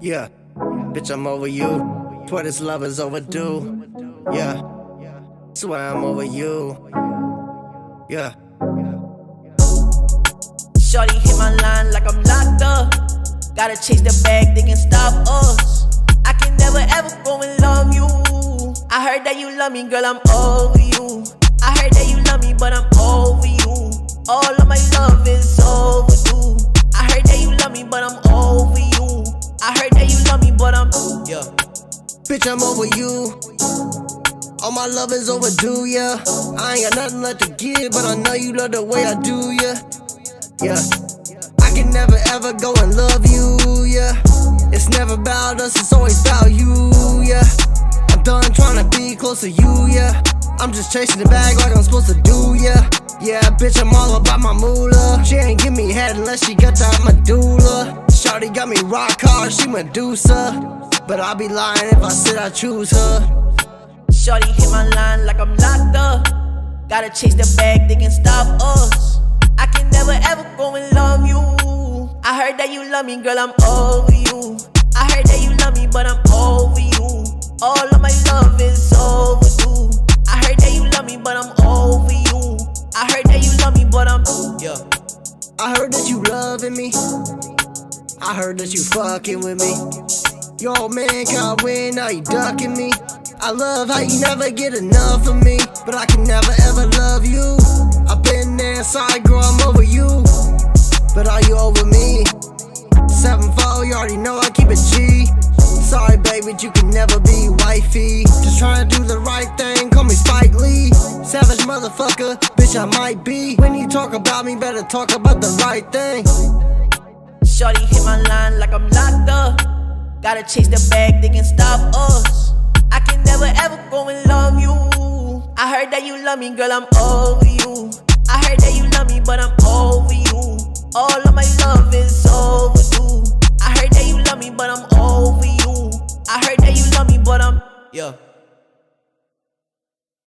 Yeah, bitch, I'm over you. This love is overdue. Yeah, that's why I'm over you. Yeah. Shorty hit my line like I'm locked up. Gotta chase the bag, they can stop us. I can never ever go and love you. I heard that you love me, girl, I'm over you. Bitch, I'm over you. All my love is overdue, yeah. I ain't got nothing left to give, but I know you love the way I do, yeah. Yeah. I can never ever go and love you, yeah. It's never about us, it's always about you, yeah. I'm done trying to be close to you, yeah. I'm just chasing the bag like I'm supposed to do, yeah. Yeah, bitch, I'm all about my moolah. She ain't give me head unless she got that medulla. Shawty got me rock hard, she Medusa. But I'll be lying if I said I choose her. Shorty hit my line like I'm locked up. Gotta chase the bag, they can stop us. I can never ever go and love you. I heard that you love me, girl, I'm over you. I heard that you love me, but I'm over you. All of my love is overdue. I heard that you love me, but I'm over you. I heard that you love me, but I'm yeah. I heard that you loving me. I heard that you fucking with me. Old man can't win, now you ducking me. I love how you never get enough of me, but I can never ever love you. I've been there, sorry girl, I'm over you. But are you over me? 7-4, you already know I keep it G. Sorry, baby, you can never be wifey. Just trying to do the right thing, call me Spike Lee. Savage motherfucker, bitch, I might be. When you talk about me, better talk about the right thing. Shorty hit my line like I'm. Gotta chase the bag, they can stop us. I can never ever go and love you. I heard that you love me, girl, I'm over you. I heard that you love me, but I'm over you. All of my love is overdue. I heard that you love me, but I'm over you. I heard that you love me, but I'm yeah.